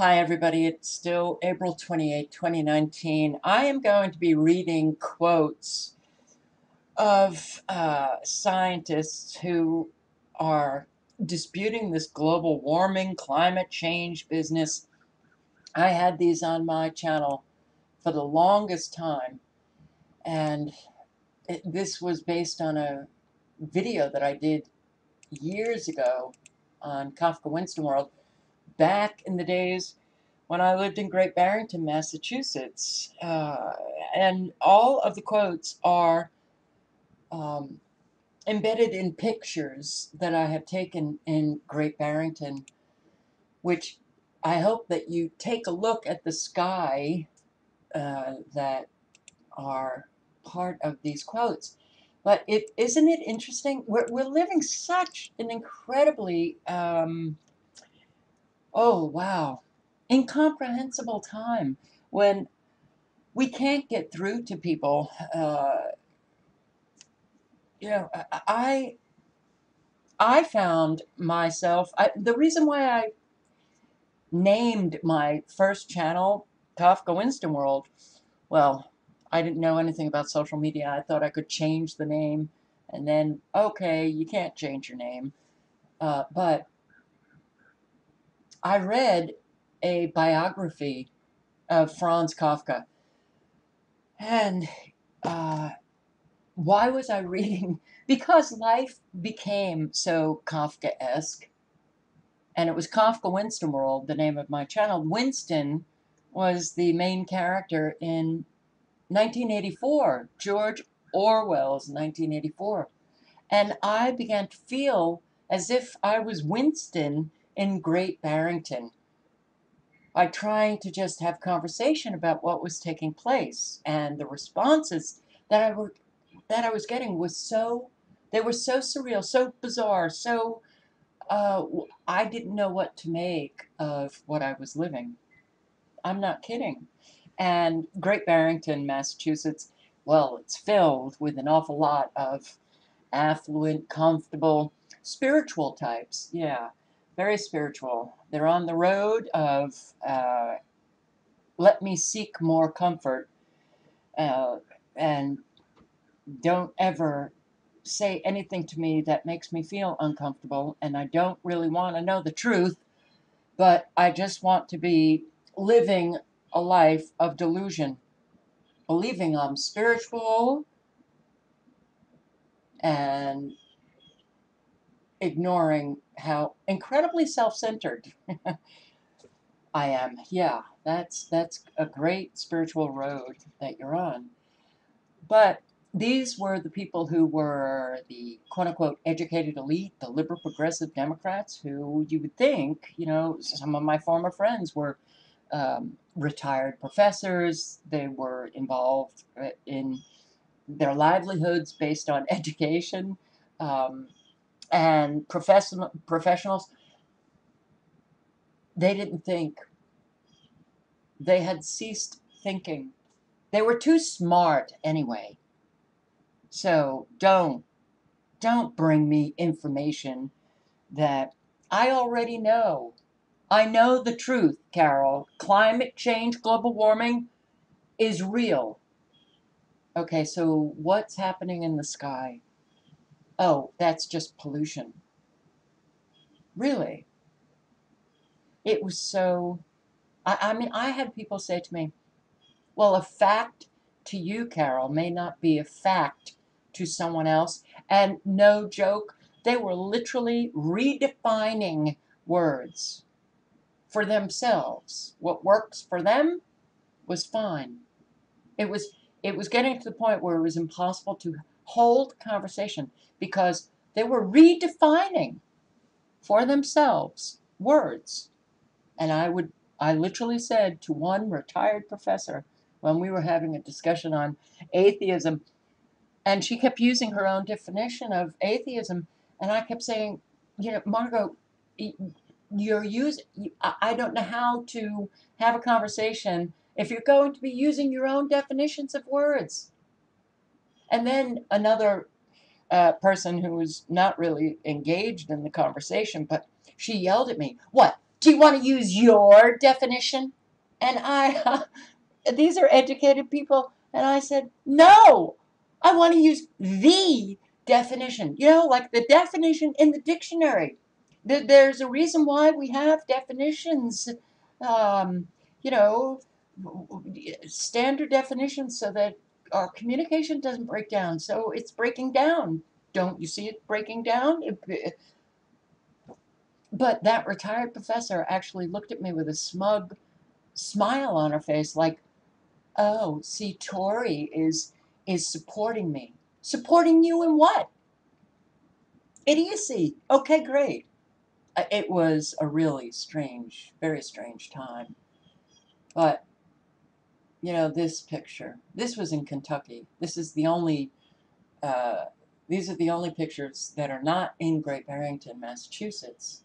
Hi, everybody. It's still April 28, 2019. I am going to be reading quotes of uh, scientists who are disputing this global warming, climate change business. I had these on my channel for the longest time, and it, this was based on a video that I did years ago on Kafka Winston World back in the days when I lived in Great Barrington, Massachusetts. Uh, and all of the quotes are um, embedded in pictures that I have taken in Great Barrington, which I hope that you take a look at the sky uh, that are part of these quotes. But it isn't it interesting? We're, we're living such an incredibly um, oh wow, incomprehensible time when we can't get through to people. Uh, you know, I I found myself I, the reason why I named my first channel Kafka Winston World. Well, I didn't know anything about social media. I thought I could change the name, and then okay, you can't change your name, uh, but I read a biography of Franz Kafka. And uh, why was I reading? Because life became so Kafka-esque. And it was Kafka Winston World, the name of my channel. Winston was the main character in 1984, George Orwell's 1984. And I began to feel as if I was Winston in Great Barrington by trying to just have conversation about what was taking place. And the responses that I were that I was getting was so they were so surreal, so bizarre, so uh, I didn't know what to make of what I was living. I'm not kidding. And Great Barrington, Massachusetts, well, it's filled with an awful lot of affluent, comfortable, spiritual types. Yeah very spiritual. They're on the road of uh, let me seek more comfort uh, and don't ever say anything to me that makes me feel uncomfortable and I don't really want to know the truth but I just want to be living a life of delusion believing I'm spiritual and ignoring how incredibly self-centered I am. Yeah, that's that's a great spiritual road that you're on. But these were the people who were the quote-unquote educated elite, the liberal progressive Democrats, who you would think, you know, some of my former friends were um, retired professors. They were involved in their livelihoods based on education. Um, and professional professionals they didn't think they had ceased thinking. They were too smart anyway. So don't don't bring me information that I already know. I know the truth Carol. Climate change global warming is real. Okay so what's happening in the sky oh, that's just pollution. Really? It was so, I, I mean, I had people say to me, well, a fact to you, Carol, may not be a fact to someone else. And no joke, they were literally redefining words for themselves. What works for them was fine. It was it was getting to the point where it was impossible to hold conversation because they were redefining for themselves words. And I would, I literally said to one retired professor when we were having a discussion on atheism, and she kept using her own definition of atheism, and I kept saying, you know, Margot, you're using, I don't know how to have a conversation if you're going to be using your own definitions of words. And then another uh, person who was not really engaged in the conversation, but she yelled at me, What? Do you want to use your definition? And I, these are educated people. And I said, no, I want to use the definition. You know, like the definition in the dictionary. There's a reason why we have definitions, um, you know, standard definitions so that our communication doesn't break down. So it's breaking down. Don't you see it breaking down? But that retired professor actually looked at me with a smug smile on her face like, oh, see, Tori is, is supporting me. Supporting you in what? Idiocy. Okay, great. Uh, it was a really strange, very strange time. But, you know, this picture, this was in Kentucky. This is the only, uh, these are the only pictures that are not in Great Barrington, Massachusetts.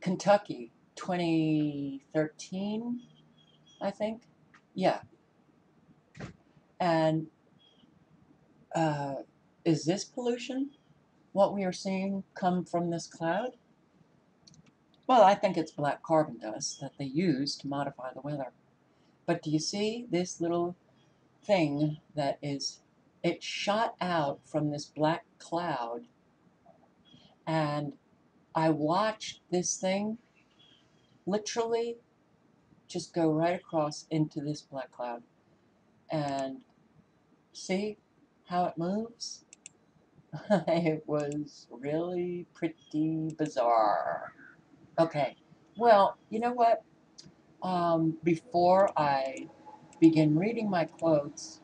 Kentucky, 2013, I think. Yeah. And uh, is this pollution what we are seeing come from this cloud? Well, I think it's black carbon dust that they use to modify the weather. But do you see this little thing that is, it shot out from this black cloud and I watched this thing literally just go right across into this black cloud. And see how it moves? it was really pretty bizarre. Okay, well, you know what? Um, before I begin reading my quotes,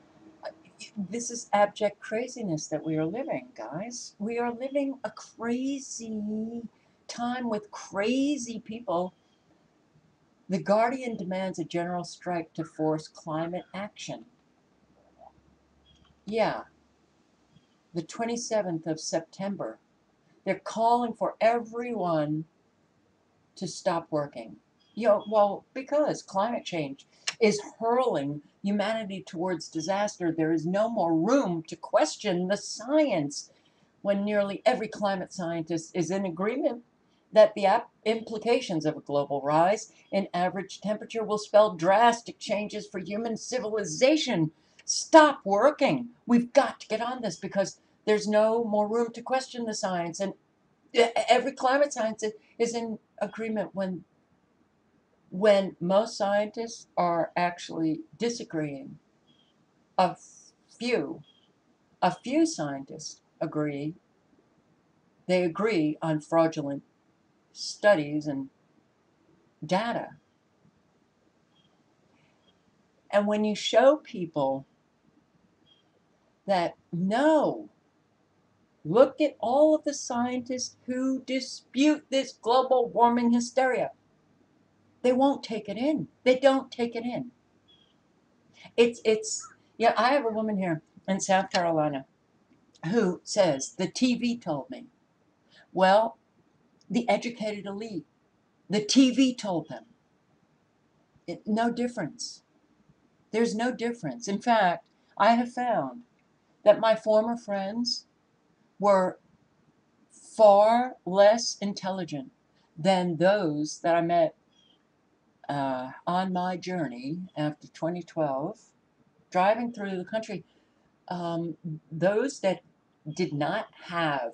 this is abject craziness that we are living, guys. We are living a crazy time with crazy people. The Guardian demands a general strike to force climate action. Yeah, the 27th of September. They're calling for everyone to stop working. You know, well, because climate change is hurling humanity towards disaster, there is no more room to question the science when nearly every climate scientist is in agreement that the implications of a global rise in average temperature will spell drastic changes for human civilization. Stop working. We've got to get on this because there's no more room to question the science. And every climate scientist is in agreement when when most scientists are actually disagreeing. A few, a few scientists agree. They agree on fraudulent studies and data. And when you show people that no, look at all of the scientists who dispute this global warming hysteria. They won't take it in. They don't take it in. It's, it's, yeah, I have a woman here in South Carolina who says, the TV told me. Well, the educated elite. The TV told them. It, no difference. There's no difference. In fact, I have found that my former friends were far less intelligent than those that I met uh, on my journey after 2012, driving through the country. Um, those that did not have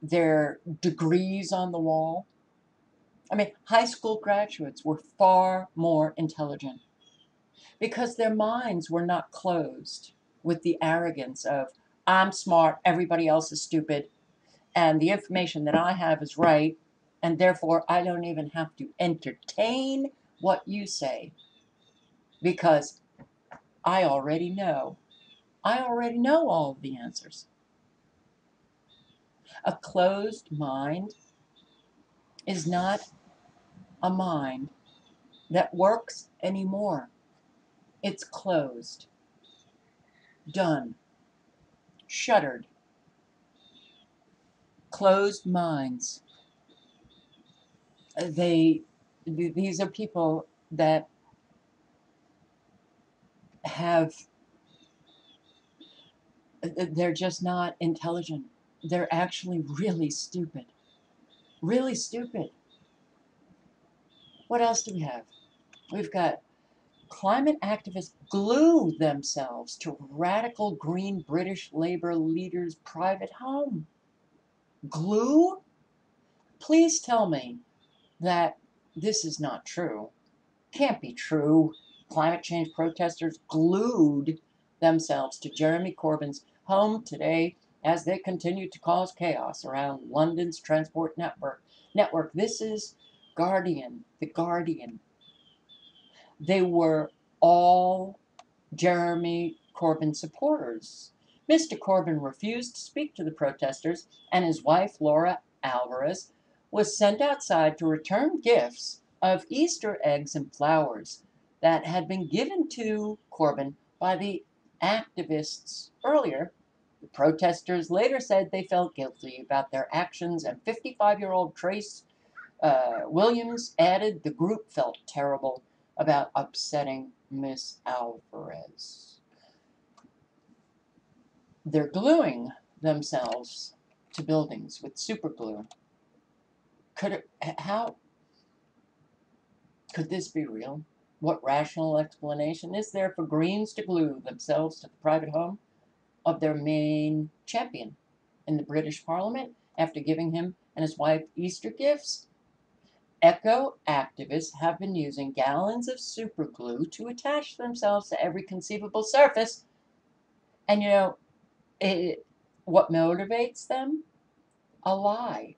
their degrees on the wall. I mean, high school graduates were far more intelligent because their minds were not closed with the arrogance of, I'm smart, everybody else is stupid, and the information that I have is right, and therefore I don't even have to entertain what you say because I already know. I already know all of the answers. A closed mind is not a mind that works anymore. It's closed, done, shuttered. Closed minds. They, these are people that have, they're just not intelligent they're actually really stupid. Really stupid. What else do we have? We've got climate activists glue themselves to radical green British Labour leader's private home. Glue? Please tell me that this is not true. Can't be true. Climate change protesters glued themselves to Jeremy Corbyn's home today as they continue to cause chaos around London's transport network. Network. This is Guardian, the Guardian. They were all Jeremy Corbyn supporters. Mr. Corbyn refused to speak to the protesters, and his wife, Laura Alvarez, was sent outside to return gifts of Easter eggs and flowers that had been given to Corbyn by the activists earlier. The protesters later said they felt guilty about their actions, and 55 year old Trace uh, Williams added the group felt terrible about upsetting Miss Alvarez. They're gluing themselves to buildings with super glue. Could it, how could this be real? What rational explanation is there for Greens to glue themselves to the private home of their main champion in the British Parliament after giving him and his wife Easter gifts? Eco activists have been using gallons of superglue to attach themselves to every conceivable surface. And you know, it, what motivates them? A lie.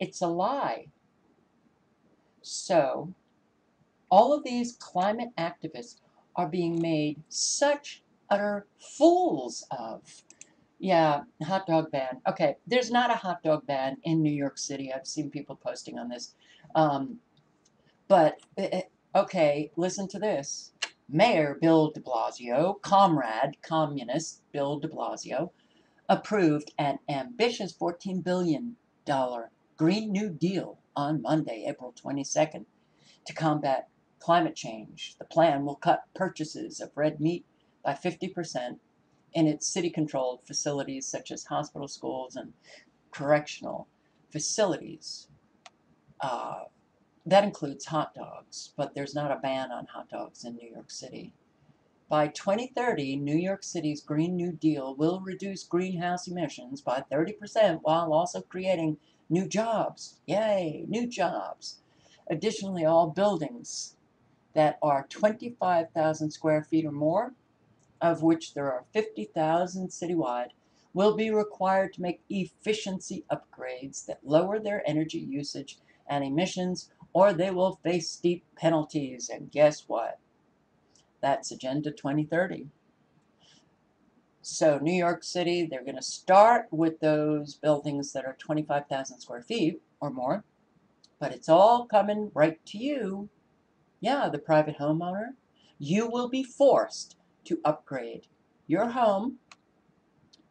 It's a lie. So, all of these climate activists are being made such utter fools of. Yeah, hot dog ban. Okay, there's not a hot dog ban in New York City. I've seen people posting on this. Um, but, eh, eh, okay, listen to this. Mayor Bill de Blasio, comrade, communist Bill de Blasio, approved an ambitious $14 billion Green New Deal on Monday, April 22nd, to combat climate change. The plan will cut purchases of red meat by 50% in its city controlled facilities such as hospital, schools, and correctional facilities. Uh, that includes hot dogs, but there's not a ban on hot dogs in New York City. By 2030, New York City's Green New Deal will reduce greenhouse emissions by 30% while also creating new jobs. Yay, new jobs. Additionally, all buildings that are 25,000 square feet or more, of which there are 50,000 citywide, will be required to make efficiency upgrades that lower their energy usage and emissions or they will face steep penalties. And guess what? That's Agenda 2030. So, New York City, they're going to start with those buildings that are 25,000 square feet or more, but it's all coming right to you. Yeah, the private homeowner. You will be forced to upgrade your home,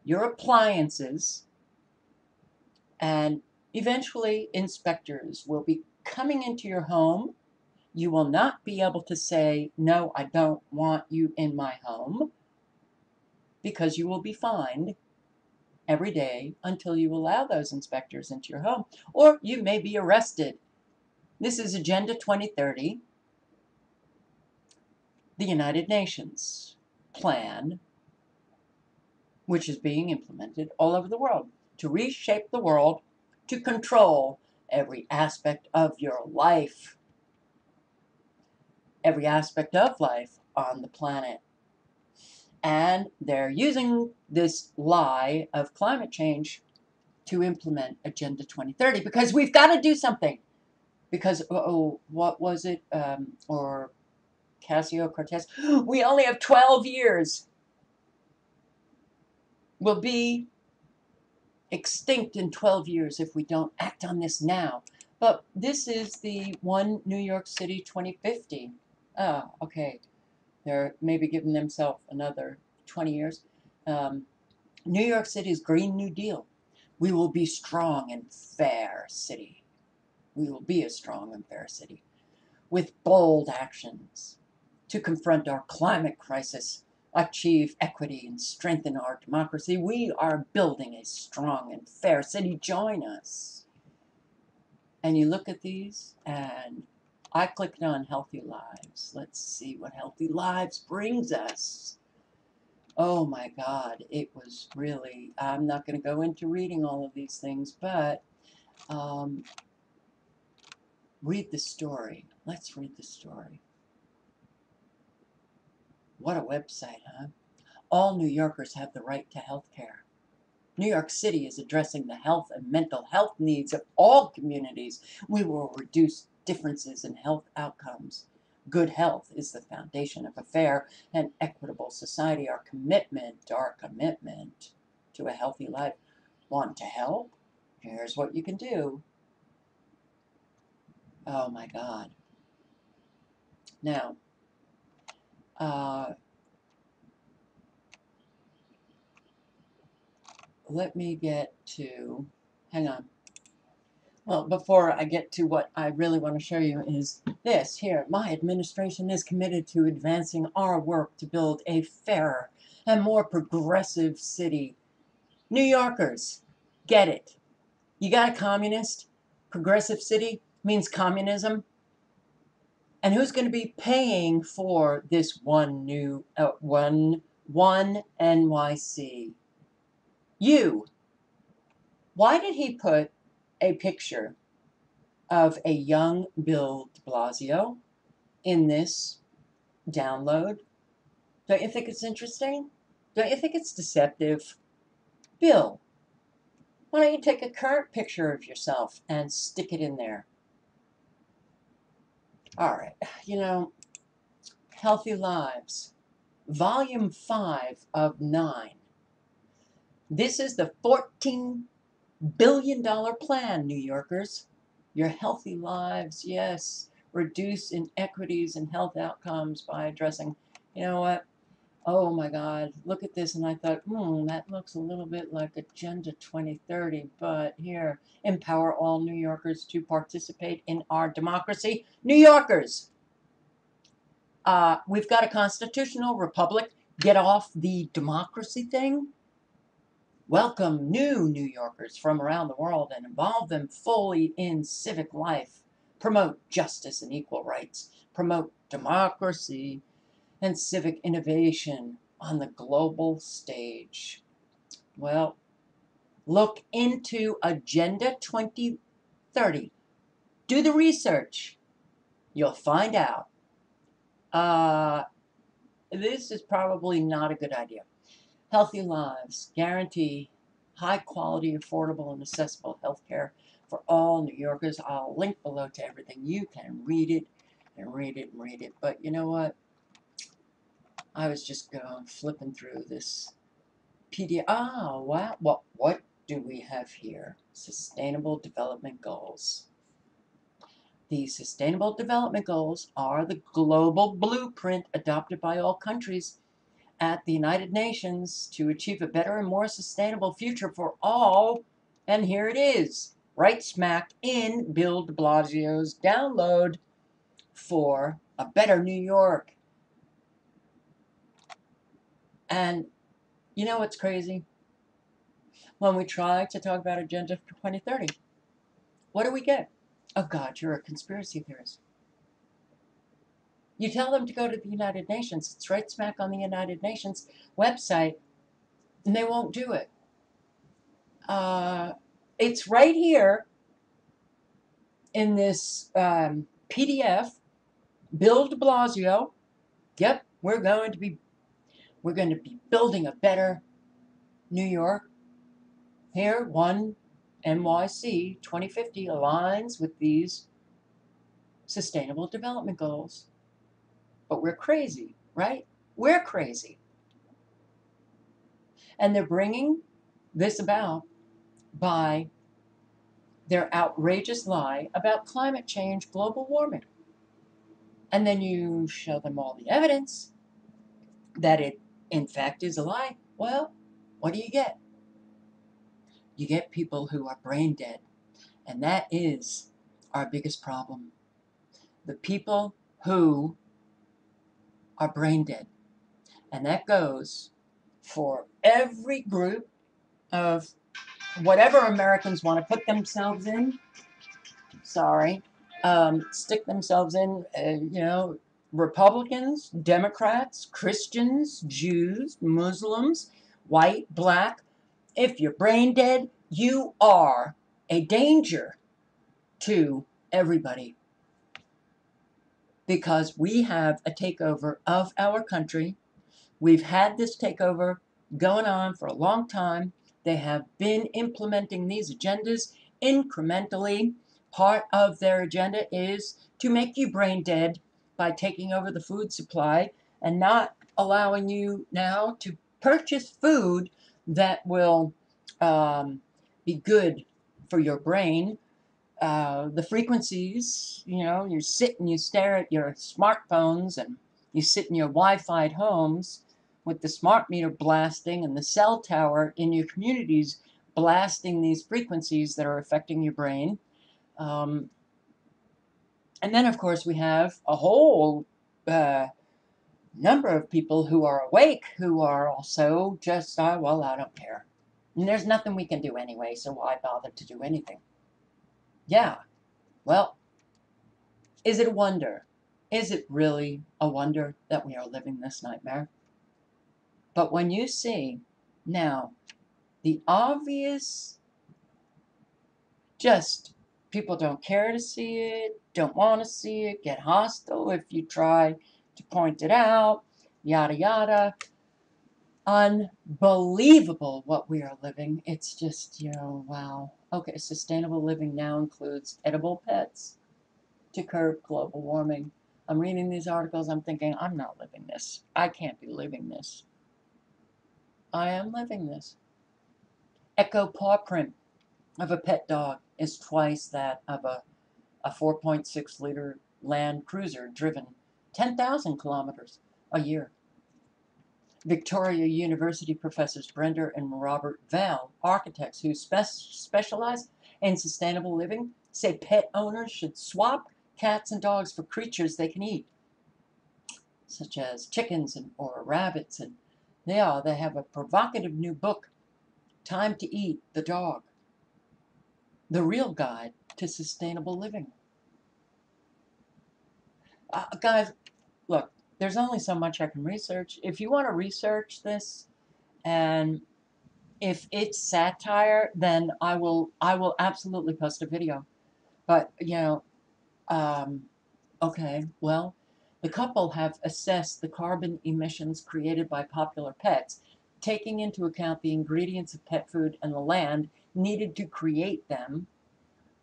your appliances, and eventually inspectors will be coming into your home. You will not be able to say, No, I don't want you in my home, because you will be fined every day until you allow those inspectors into your home, or you may be arrested. This is Agenda 2030, the United Nations plan, which is being implemented all over the world to reshape the world to control every aspect of your life, every aspect of life on the planet. And they're using this lie of climate change to implement Agenda 2030 because we've got to do something. Because, oh, what was it? Um, or Cassio Cortez? We only have 12 years. We'll be extinct in 12 years if we don't act on this now. But this is the one New York City 2050. Ah, okay. They're maybe giving themselves another 20 years. Um, New York City's Green New Deal. We will be strong and fair city. We will be a strong and fair city with bold actions to confront our climate crisis achieve equity and strengthen our democracy. We are building a strong and fair city. Join us. And you look at these, and I clicked on Healthy Lives. Let's see what Healthy Lives brings us. Oh my God, it was really, I'm not going to go into reading all of these things, but um, read the story. Let's read the story. What a website, huh? All New Yorkers have the right to health care. New York City is addressing the health and mental health needs of all communities. We will reduce differences in health outcomes. Good health is the foundation of a fair and equitable society. Our commitment, our commitment to a healthy life. Want to help? Here's what you can do. Oh my God. Now, uh, let me get to, hang on. Well, before I get to what I really want to show you is this here. My administration is committed to advancing our work to build a fairer and more progressive city. New Yorkers, get it. You got a communist? Progressive city means communism. And who's going to be paying for this one new, uh, one, one NYC? You. Why did he put a picture of a young Bill de Blasio in this download. Don't you think it's interesting? Don't you think it's deceptive? Bill, why don't you take a current picture of yourself and stick it in there? All right, you know, Healthy Lives, Volume 5 of 9. This is the 14 billion dollar plan, New Yorkers. Your healthy lives, yes. Reduce inequities and health outcomes by addressing, you know what? Oh my God, look at this. And I thought, hmm, that looks a little bit like Agenda 2030. But here, empower all New Yorkers to participate in our democracy. New Yorkers, uh, we've got a constitutional republic. Get off the democracy thing welcome new New Yorkers from around the world and involve them fully in civic life, promote justice and equal rights, promote democracy and civic innovation on the global stage. Well, look into Agenda 2030. Do the research. You'll find out. Uh, this is probably not a good idea. Healthy lives guarantee high quality, affordable, and accessible health care for all New Yorkers. I'll link below to everything. You can read it and read it and read it. But you know what? I was just going flipping through this PDF. Ah, wow. What, what do we have here? Sustainable Development Goals. The Sustainable Development Goals are the global blueprint adopted by all countries at the United Nations to achieve a better and more sustainable future for all. And here it is, right smack in Bill de Blasio's download for a better New York. And you know what's crazy? When we try to talk about Agenda 2030, what do we get? Oh God, you're a conspiracy theorist. You tell them to go to the United Nations. It's right smack on the United Nations website, and they won't do it. Uh, it's right here in this um, PDF. Bill De Blasio. Yep, we're going to be we're going to be building a better New York. Here, one NYC 2050 aligns with these sustainable development goals. But we're crazy, right? We're crazy. And they're bringing this about by their outrageous lie about climate change, global warming. And then you show them all the evidence that it, in fact, is a lie. Well, what do you get? You get people who are brain dead. And that is our biggest problem. The people who are brain dead. And that goes for every group of whatever Americans want to put themselves in. Sorry. um, stick themselves in, uh, you know, Republicans, Democrats, Christians, Jews, Muslims, white, black. If you're brain dead, you are a danger to everybody because we have a takeover of our country. We've had this takeover going on for a long time. They have been implementing these agendas incrementally. Part of their agenda is to make you brain dead by taking over the food supply and not allowing you now to purchase food that will um, be good for your brain. Uh, the frequencies, you know, you sit and you stare at your smartphones and you sit in your Wi Fi homes with the smart meter blasting and the cell tower in your communities blasting these frequencies that are affecting your brain. Um, and then, of course, we have a whole uh, number of people who are awake who are also just, oh, well, I don't care. And there's nothing we can do anyway, so why bother to do anything? Yeah, well, is it a wonder? Is it really a wonder that we are living this nightmare? But when you see now the obvious, just people don't care to see it, don't want to see it, get hostile if you try to point it out, yada yada. Unbelievable what we are living. It's just, you know, wow. Okay, sustainable living now includes edible pets to curb global warming. I'm reading these articles, I'm thinking, I'm not living this. I can't be living this. I am living this. Eco paw print of a pet dog is twice that of a, a 4.6 liter Land Cruiser driven 10,000 kilometers a year. Victoria University professors Brenda and Robert Vale, architects who spe- specialize in sustainable living, say pet owners should swap cats and dogs for creatures they can eat, such as chickens and, or rabbits and they are. They have a provocative new book, Time to Eat the Dog The Real Guide to Sustainable Living. Uh, guys, look, there's only so much I can research. If you want to research this and if it's satire, then I will I will absolutely post a video. But you know, um, okay, well, the couple have assessed the carbon emissions created by popular pets, taking into account the ingredients of pet food and the land needed to create them.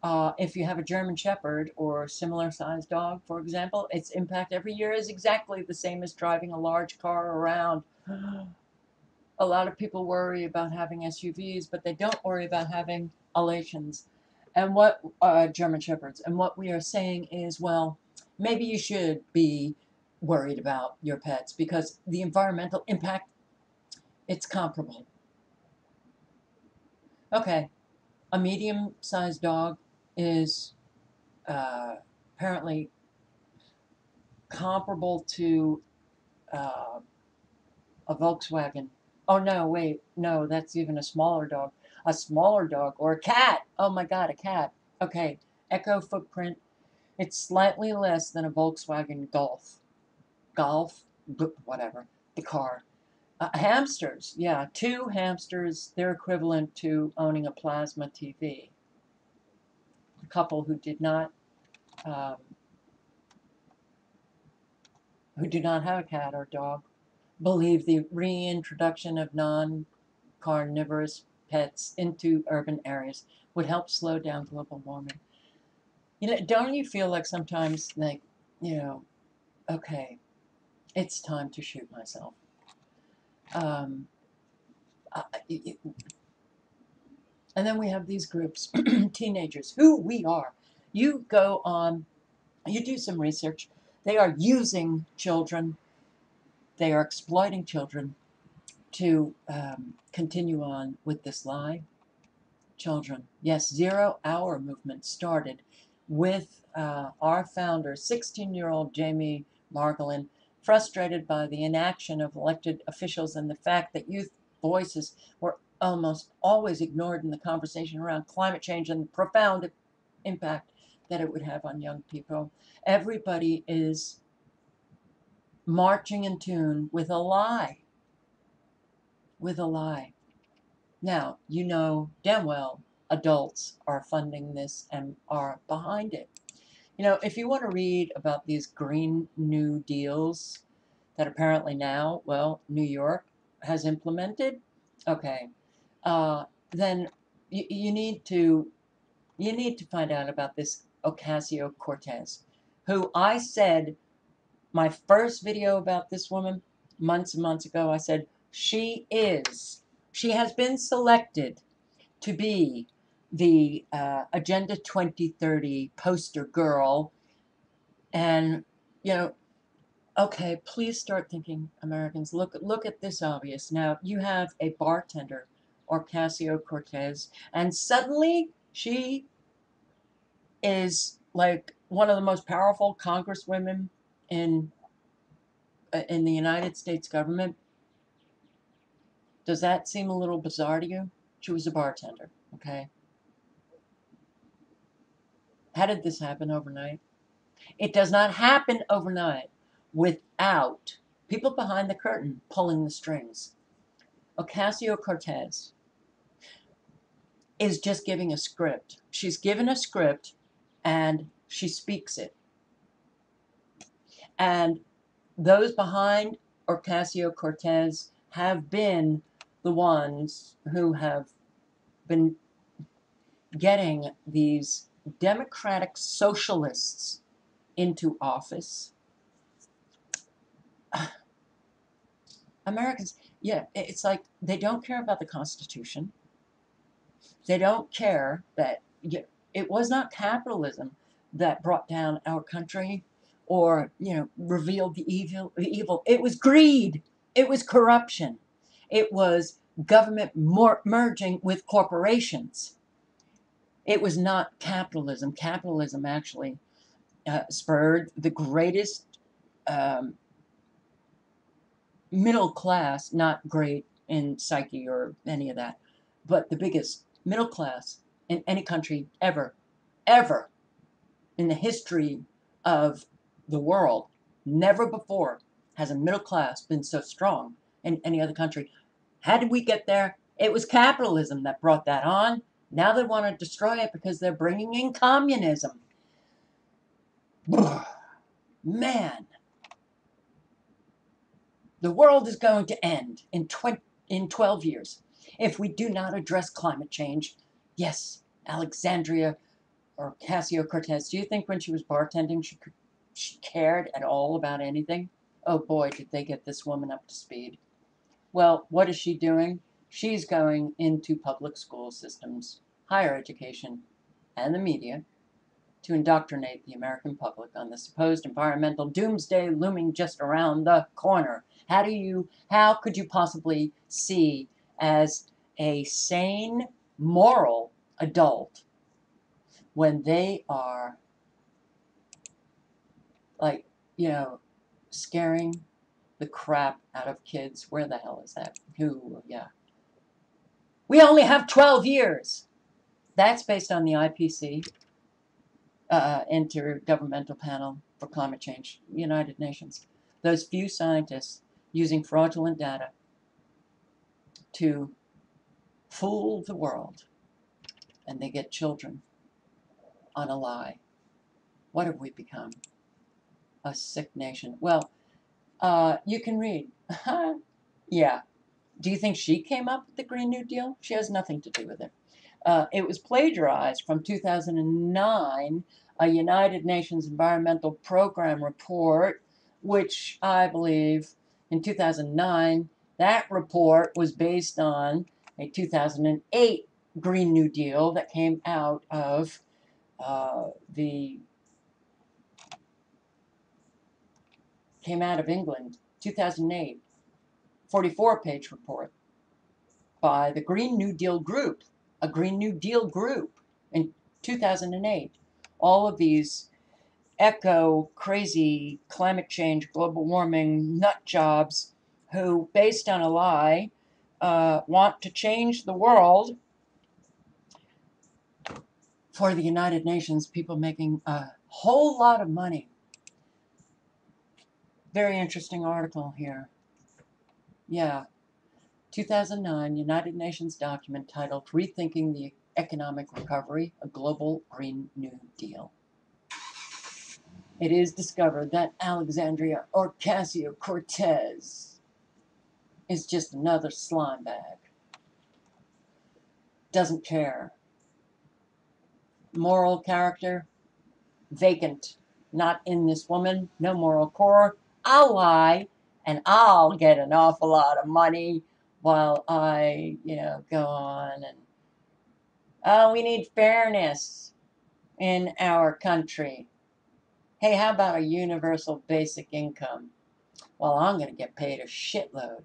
Uh, if you have a German Shepherd or similar sized dog, for example, its impact every year is exactly the same as driving a large car around. a lot of people worry about having SUVs, but they don't worry about having Alsatians and what uh, German Shepherds. And what we are saying is, well, maybe you should be worried about your pets because the environmental impact it's comparable. Okay, a medium-sized dog is uh, apparently comparable to uh, a Volkswagen. Oh no, wait, no, that's even a smaller dog. A smaller dog or a cat. Oh my God, a cat. Okay, Eco footprint it's slightly less than a Volkswagen Golf. Golf, whatever, the car. Uh, hamsters, yeah, two hamsters, they're equivalent to owning a plasma TV. Couple who did not, um, who do not have a cat or dog, believe the reintroduction of non-carnivorous pets into urban areas would help slow down global warming. You know, don't you feel like sometimes, like, you know, okay, it's time to shoot myself. Um, I, and then we have these groups, teenagers, who we are. You go on, you do some research. They are using children, they are exploiting children to um, continue on with this lie. Children. Yes, zero hour movement started with uh, our founder, 16 year old Jamie Margolin, frustrated by the inaction of elected officials and the fact that youth voices were almost always ignored in the conversation around climate change and the profound impact that it would have on young people. Everybody is marching in tune with a lie. With a lie. Now, you know damn well adults are funding this and are behind it. You know, if you want to read about these Green New Deals that apparently now, well, New York has implemented, okay, uh, then you, you need to you need to find out about this Ocasio Cortez, who I said my first video about this woman months and months ago. I said she is she has been selected to be the uh, Agenda 2030 poster girl. And, you know, okay, please start thinking, Americans, look, look at this obvious. Now, you have a bartender, Ocasio Cortez, and suddenly she is like one of the most powerful congresswomen in uh, in the United States government. Does that seem a little bizarre to you? She was a bartender, okay? How did this happen overnight? It does not happen overnight without people behind the curtain pulling the strings. Ocasio Cortez is just giving a script. She's given a script and she speaks it. And those behind Ocasio Cortez have been the ones who have been getting these democratic socialists into office. Americans, yeah, it's like they don't care about the Constitution. They don't care that it was not capitalism that brought down our country or, you know, revealed the evil. The evil. It was greed. It was corruption. It was government merging with corporations. It was not capitalism. Capitalism actually uh, spurred the greatest um, middle class, not great in psyche or any of that, but the biggest middle class in any country ever, ever in the history of the world. Never before has a middle class been so strong in any other country. How did we get there? It was capitalism that brought that on. Now they want to destroy it because they're bringing in communism. Man, the world is going to end in, 20, in 12 years if we do not address climate change. Yes, Alexandria or Ocasio Cortez, do you think when she was bartending she, she cared at all about anything? Oh boy, did they get this woman up to speed. Well, what is she doing? She's going into public school systems, higher education, and the media to indoctrinate the American public on the supposed environmental doomsday looming just around the corner. How do you, how could you possibly see as a sane, moral adult when they are like, you know, scaring the crap out of kids. Where the hell is that? Who, yeah. We only have 12 years. That's based on the IPC, uh, Intergovernmental Panel for Climate Change, United Nations. Those few scientists using fraudulent data to fool the world, and they get children on a lie. What have we become? A sick nation. Well, uh, you can read. yeah, do you think she came up with the Green New Deal? She has nothing to do with it. Uh, it was plagiarized from 2009, a United Nations Environmental Program report, which I believe in 2009, that report was based on a 2008 Green New Deal that came out of uh, the came out of England, 2008. 44 page report by the Green New Deal Group, a Green New Deal group in 2008. All of these echo crazy climate change, global warming nut jobs who, based on a lie, uh, want to change the world for the United Nations, people making a whole lot of money. Very interesting article here. Yeah. 2009 United Nations document titled Rethinking the Economic Recovery, a Global Green New Deal. It is discovered that Alexandria Ocasio Cortez is just another slime bag. Doesn't care. Moral character, vacant. Not in this woman, no moral core. I'll lie and I'll get an awful lot of money while I, you know, go on and, oh, we need fairness in our country. Hey, how about a universal basic income? Well, I'm going to get paid a shitload.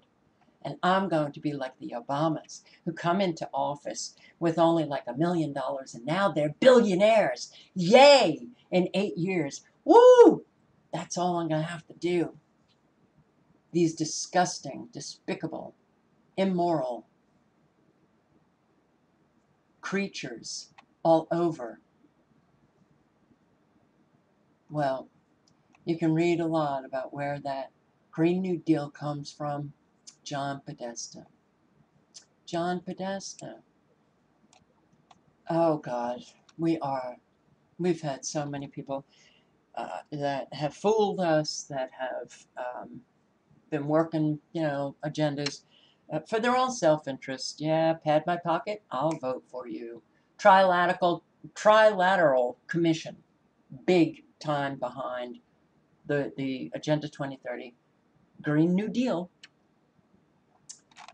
And I'm going to be like the Obamas who come into office with only like a million dollars and now they're billionaires. Yay! In eight years. Woo! That's all I'm going to have to do. These disgusting, despicable, immoral creatures all over. Well, you can read a lot about where that Green New Deal comes from. John Podesta. John Podesta. Oh God, we are, we've had so many people uh, that have fooled us, that have um, been working, you know, agendas uh, for their own self-interest. Yeah, pad my pocket, I'll vote for you. Trilateral, trilateral commission, big time behind the the Agenda 2030 Green New Deal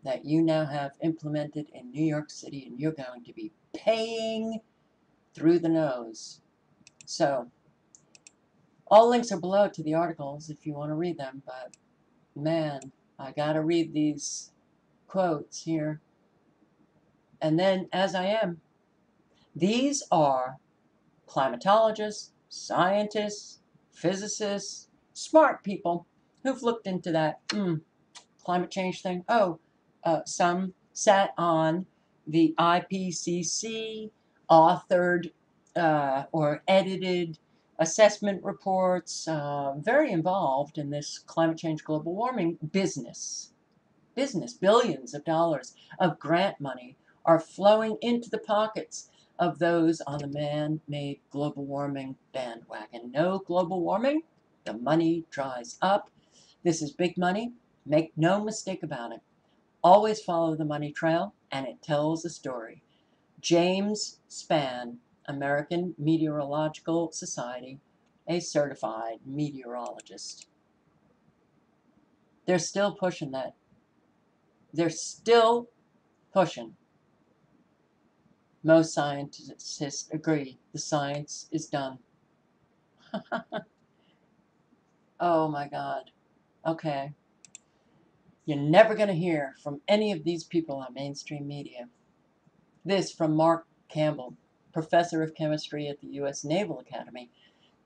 that you now have implemented in New York City and you're going to be paying through the nose. So, all links are below to the articles if you want to read them, but man, I got to read these quotes here. And then, as I am, these are climatologists, scientists, physicists, smart people who've looked into that mm, climate change thing. Oh, uh, some sat on the IPCC authored uh, or edited assessment reports, uh, very involved in this climate change, global warming business. Business, billions of dollars of grant money are flowing into the pockets of those on the man-made global warming bandwagon. No global warming, the money dries up. This is big money. Make no mistake about it. Always follow the money trail, and it tells a story. James Spann, American Meteorological Society, a certified meteorologist. They're still pushing that. They're still pushing. Most scientists agree the science is done. oh my God. Okay. You're never going to hear from any of these people on mainstream media. This from Mark Campbell, professor of chemistry at the U.S. Naval Academy.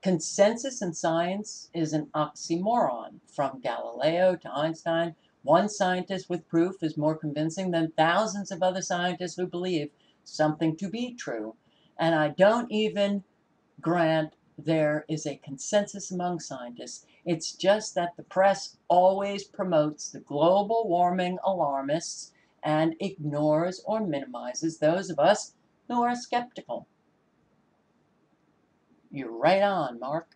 Consensus in science is an oxymoron. From Galileo to Einstein, one scientist with proof is more convincing than thousands of other scientists who believe something to be true. And I don't even grant there is a consensus among scientists. It's just that the press always promotes the global warming alarmists and ignores or minimizes those of us who are skeptical. You're right on, Mark.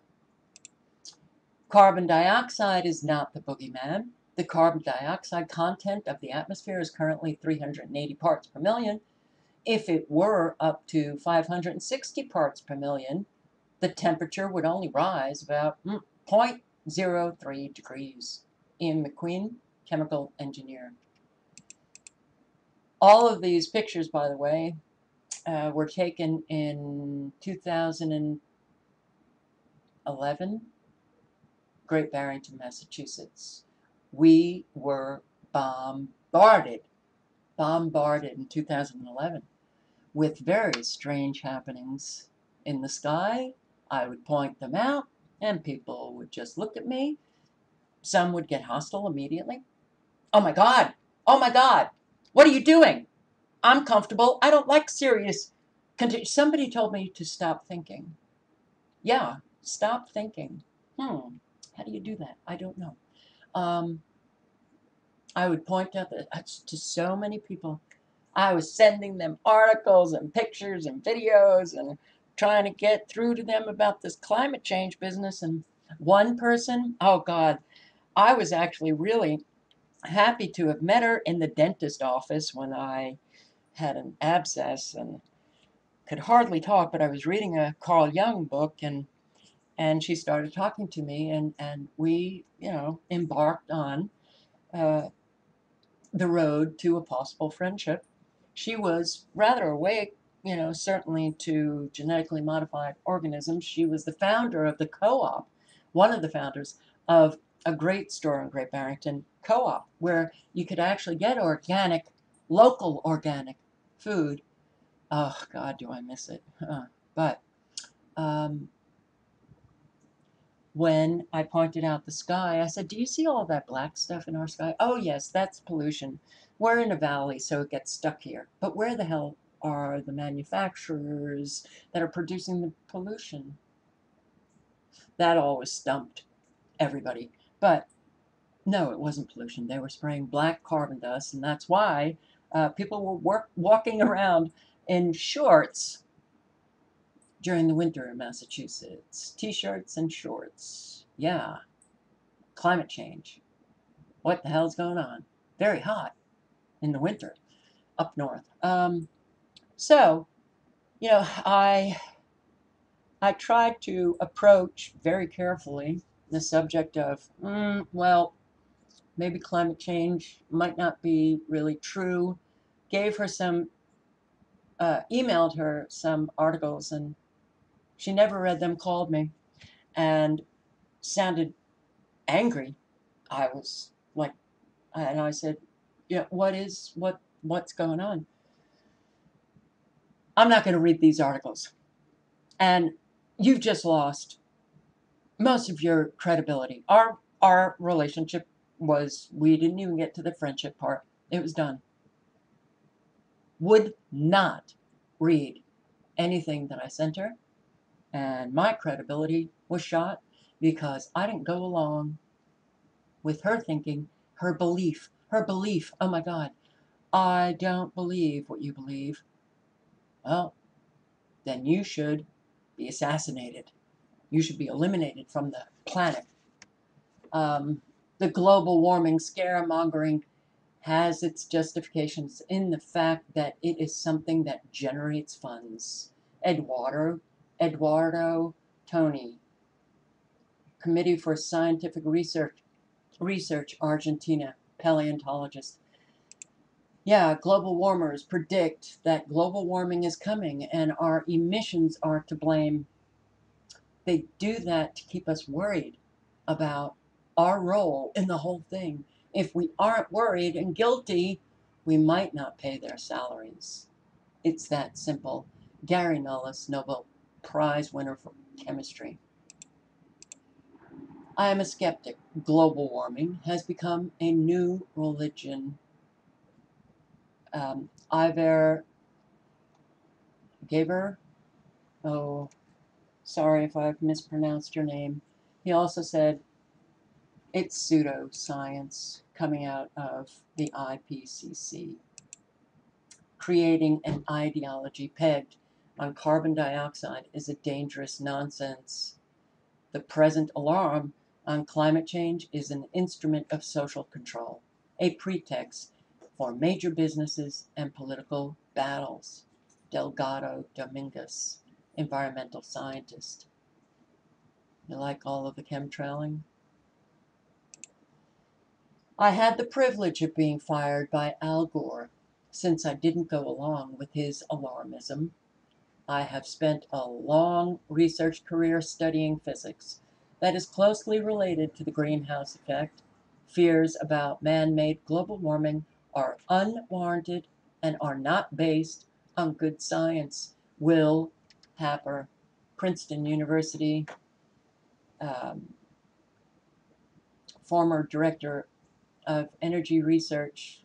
Carbon dioxide is not the boogeyman. The carbon dioxide content of the atmosphere is currently 380 parts per million. If it were up to 560 parts per million, the temperature would only rise about mm, 0.03 degrees. Ian McQueen, chemical engineer. All of these pictures, by the way, uh, were taken in 2011, Great Barrington, Massachusetts. We were bombarded, bombarded in 2011 with very strange happenings in the sky I would point them out, and people would just look at me. Some would get hostile immediately. Oh my God! Oh my God! What are you doing? I'm comfortable. I don't like serious somebody told me to stop thinking. Yeah, stop thinking. Hmm, how do you do that? I don't know. Um, I would point out that uh, to so many people. I was sending them articles and pictures and videos and trying to get through to them about this climate change business. And one person, oh God, I was actually really happy to have met her in the dentist office when I had an abscess and could hardly talk, but I was reading a Carl Jung book and and she started talking to me and and we you know embarked on uh, the road to a possible friendship. She was rather awake, you know, certainly to genetically modified organisms. She was the founder of the co-op, one of the founders of a great store in Great Barrington co-op where you could actually get organic, local organic food. Oh God, do I miss it? Huh. But um, when I pointed out the sky, I said, "Do you see all that black stuff in our sky?" Oh yes, that's pollution. We're in a valley, so it gets stuck here. But where the hell are the manufacturers that are producing the pollution? That always stumped everybody. But no, it wasn't pollution. They were spraying black carbon dust, and that's why uh, people were work, walking around in shorts during the winter in Massachusetts. T-shirts and shorts. Yeah. Climate change. What the hell's going on? Very hot in the winter up north. Um, so, you know, I I tried to approach very carefully the subject of, mm, well, maybe climate change might not be really true. Gave her some, uh, emailed her some articles, and she never read them, called me, and sounded angry. I was like, and I said, yeah, what is, what, what's going on? I'm not going to read these articles. And you've just lost most of your credibility. Our our relationship was we didn't even get to the friendship part. It was done. Would not read anything that I sent her, and my credibility was shot because I didn't go along with her thinking, her belief, her belief. Oh my God, I don't believe what you believe. Well, then you should be assassinated you should be eliminated from the planet. Um, the global warming scaremongering has its justifications in the fact that it is something that generates funds. Eduardo, Eduardo Tonni, Committee for Scientific Research, Research Argentina, paleontologist. Yeah, global warmers predict that global warming is coming and our emissions are to blame they do that to keep us worried about our role in the whole thing. If we aren't worried and guilty, we might not pay their salaries. It's that simple. Kary Mullis, Nobel Prize winner for chemistry. I am a skeptic. Global warming has become a new religion. Um, Iver Gaber, oh, Sorry if I've mispronounced your name. He also said it's pseudoscience coming out of the IPCC, creating an ideology pegged on carbon dioxide is a dangerous nonsense. The present alarm on climate change is an instrument of social control, a pretext for major businesses and political battles. Delgado Dominguez environmental scientist. You like all of the chemtrailing? I had the privilege of being fired by Al Gore since I didn't go along with his alarmism. I have spent a long research career studying physics that is closely related to the greenhouse effect. Fears about man made global warming are unwarranted and are not based on good science. Will Happer, Princeton University, um, former director of energy research,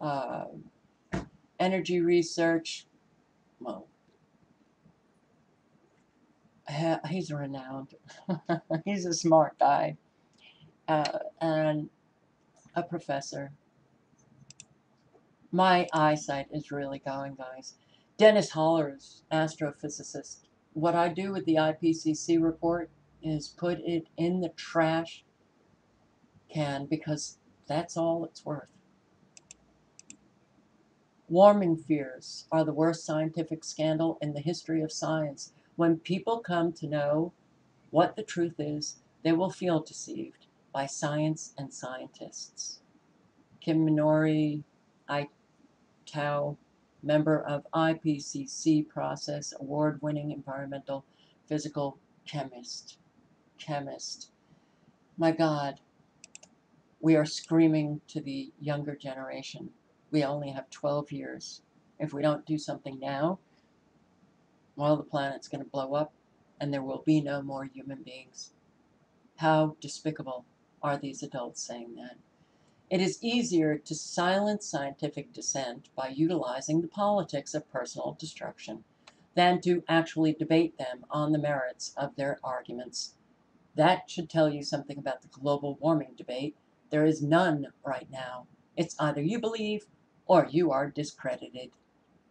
uh, energy research. Well, he's renowned. he's a smart guy. Uh, and a professor. My eyesight is really going, guys. Dennis Hollers, astrophysicist. What I do with the IPCC report is put it in the trash can because that's all it's worth. Warming fears are the worst scientific scandal in the history of science. When people come to know what the truth is, they will feel deceived by science and scientists. Kiminori, Tao, member of IPCC process, award-winning environmental physical chemist. Chemist. My God, we are screaming to the younger generation we only have 12 years. If we don't do something now, well, the planet's going to blow up and there will be no more human beings. How despicable are these adults saying that? It is easier to silence scientific dissent by utilizing the politics of personal destruction than to actually debate them on the merits of their arguments. That should tell you something about the global warming debate. There is none right now. It's either you believe or you are discredited.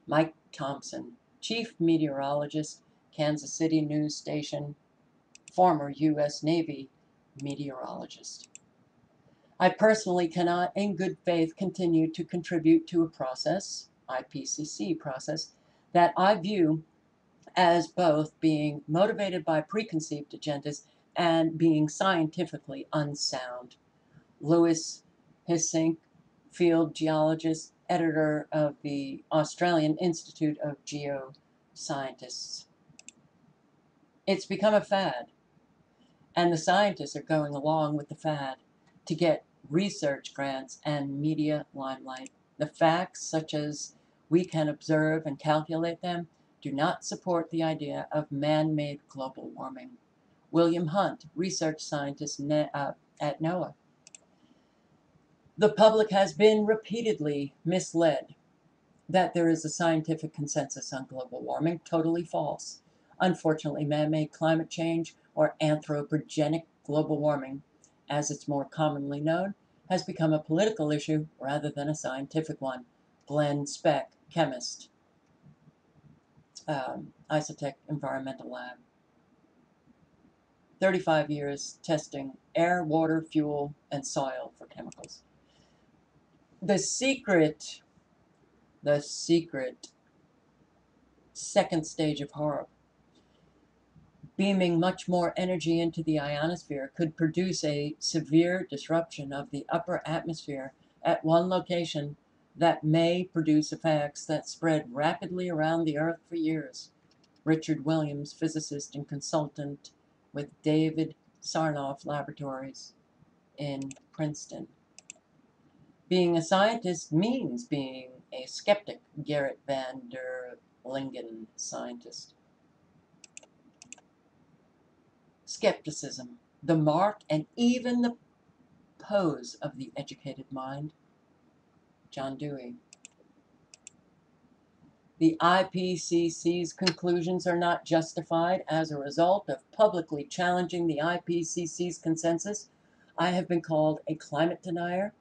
Mike Thompson, Chief Meteorologist, Kansas City News Station, former U.S. Navy meteorologist. I personally cannot, in good faith, continue to contribute to a process, IPCC process, that I view as both being motivated by preconceived agendas and being scientifically unsound. Louis Hissink, field geologist, editor of the Australian Institute of Geoscientists. It's become a fad, and the scientists are going along with the fad to get research grants and media limelight. The facts, such as we can observe and calculate them, do not support the idea of man-made global warming. William Hunt, research scientist uh, at NOAA, the public has been repeatedly misled that there is a scientific consensus on global warming. Totally false. Unfortunately, man-made climate change, or anthropogenic global warming, as it's more commonly known, has become a political issue rather than a scientific one. Glenn Speck, chemist, um, Isotech Environmental Lab. 35 years testing air, water, fuel, and soil for chemicals the secret, the secret second stage of horror, beaming much more energy into the ionosphere could produce a severe disruption of the upper atmosphere at one location that may produce effects that spread rapidly around the Earth for years. Richard Williams, physicist and consultant with David Sarnoff Laboratories in Princeton. Being a scientist means being a skeptic, Gerrit van der Lingen, scientist. Skepticism, the mark and even the pose of the educated mind. John Dewey. The IPCC's conclusions are not justified as a result of publicly challenging the IPCC's consensus. I have been called a climate denier,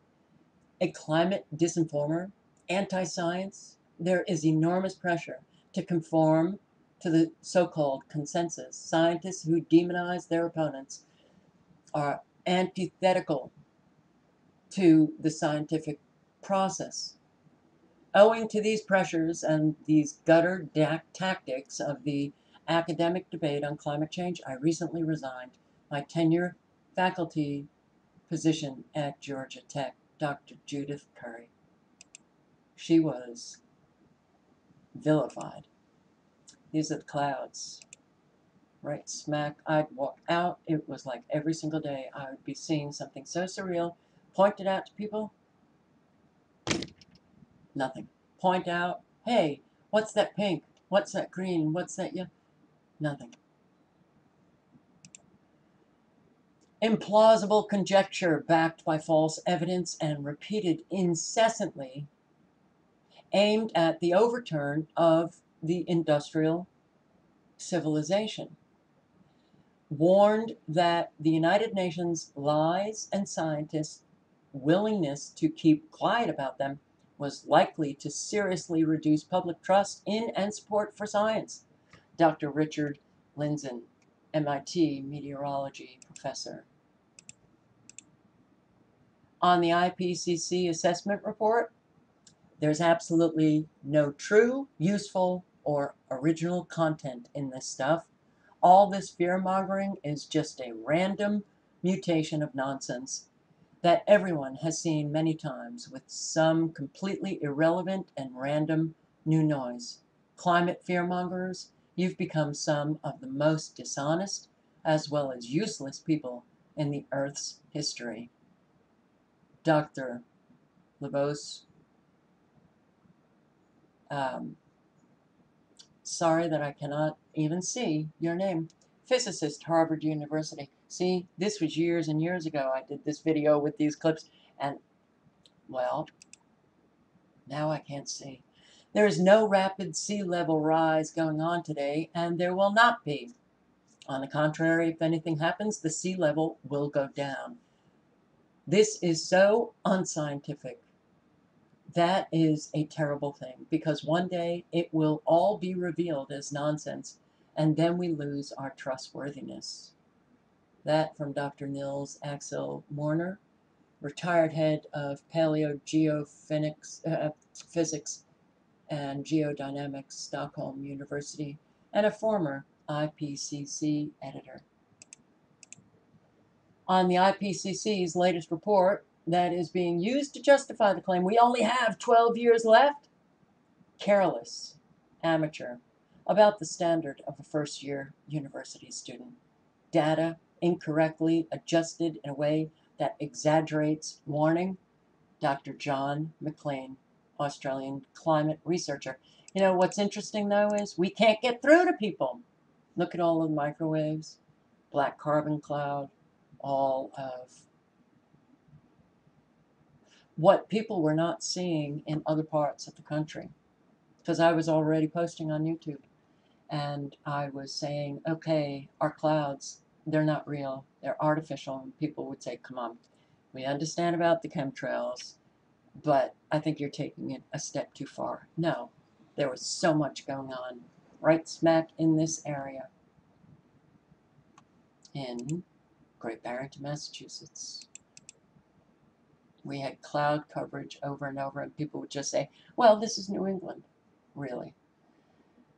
a climate disinformer, anti-science, there is enormous pressure to conform to the so-called consensus. Scientists who demonize their opponents are antithetical to the scientific process. Owing to these pressures and these gutter tactics of the academic debate on climate change, I recently resigned my tenure faculty position at Georgia Tech. Dr. Judith Curry. She was vilified. These are the clouds. Right smack. I'd walk out. It was like every single day I would be seeing something so surreal. Point it out to people. Nothing. Point out, hey, what's that pink? What's that green? What's that yeah? Nothing. implausible conjecture backed by false evidence and repeated incessantly, aimed at the overturn of the industrial civilization, warned that the United Nations lies and scientists' willingness to keep quiet about them was likely to seriously reduce public trust in and support for science. Dr. Richard Lindzen, MIT meteorology professor. On the IPCC assessment report, there's absolutely no true, useful, or original content in this stuff. All this fear mongering is just a random mutation of nonsense that everyone has seen many times with some completely irrelevant and random new noise. Climate fearmongers, you've become some of the most dishonest as well as useless people in the Earth's history. Dr. Lebos, um, sorry that I cannot even see your name. Physicist, Harvard University. See, this was years and years ago. I did this video with these clips, and, well, now I can't see. There is no rapid sea level rise going on today, and there will not be. On the contrary, if anything happens, the sea level will go down. This is so unscientific. That is a terrible thing because one day it will all be revealed as nonsense, and then we lose our trustworthiness. That from Dr. Nils Axel Morner, retired head of paleogeophysics uh, and geodynamics, Stockholm University, and a former IPCC editor. On the IPCC's latest report that is being used to justify the claim we only have 12 years left, careless, amateur, about the standard of a first year university student. Data incorrectly adjusted in a way that exaggerates warning. Dr. John McLean, Australian climate researcher. You know, what's interesting though is we can't get through to people. Look at all of the microwaves, black carbon cloud, all of what people were not seeing in other parts of the country. Because I was already posting on YouTube and I was saying, okay, our clouds, they're not real, they're artificial. And people would say, come on, we understand about the chemtrails, but I think you're taking it a step too far. No, there was so much going on right smack in this area in Great Barrington, Massachusetts. We had cloud coverage over and over, and people would just say, well, this is New England. Really?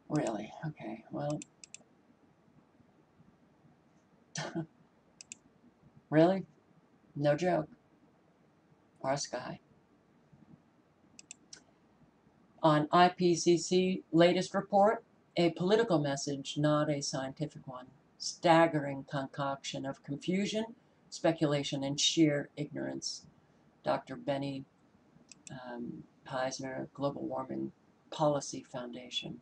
Really? Okay, well, really? No joke. Our sky. On IPCC latest report, a political message, not a scientific one. Staggering concoction of confusion, speculation, and sheer ignorance. Dr. Benny um, Peisner, Global Warming Policy Foundation.